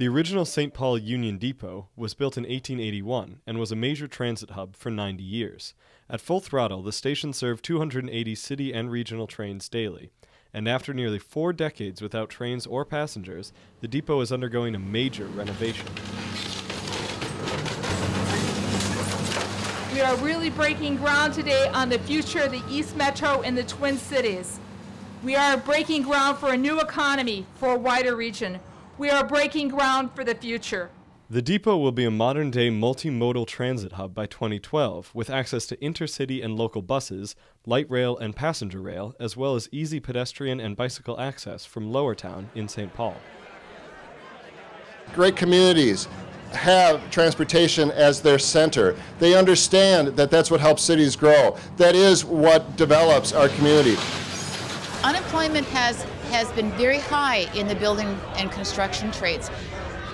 The original St. Paul Union Depot was built in 1881 and was a major transit hub for 90 years. At full throttle, the station served 280 city and regional trains daily. And after nearly four decades without trains or passengers, the depot is undergoing a major renovation. We are really breaking ground today on the future of the East Metro and the Twin Cities. We are breaking ground for a new economy for a wider region. We are breaking ground for the future. The depot will be a modern day multimodal transit hub by 2012 with access to intercity and local buses, light rail and passenger rail, as well as easy pedestrian and bicycle access from Lowertown in St. Paul. Great communities have transportation as their center. They understand that that's what helps cities grow. That is what develops our community. Unemployment has, has been very high in the building and construction trades.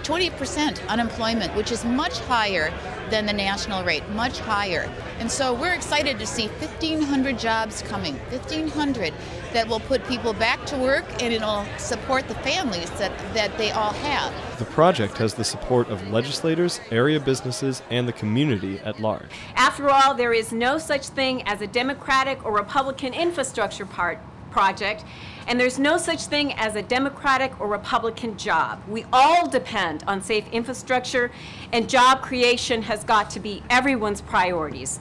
20% unemployment, which is much higher than the national rate, much higher. And so we're excited to see 1,500 jobs coming, 1,500 that will put people back to work and it'll support the families that, that they all have. The project has the support of legislators, area businesses, and the community at large. After all, there is no such thing as a Democratic or Republican infrastructure part project, and there's no such thing as a Democratic or Republican job. We all depend on safe infrastructure, and job creation has got to be everyone's priorities.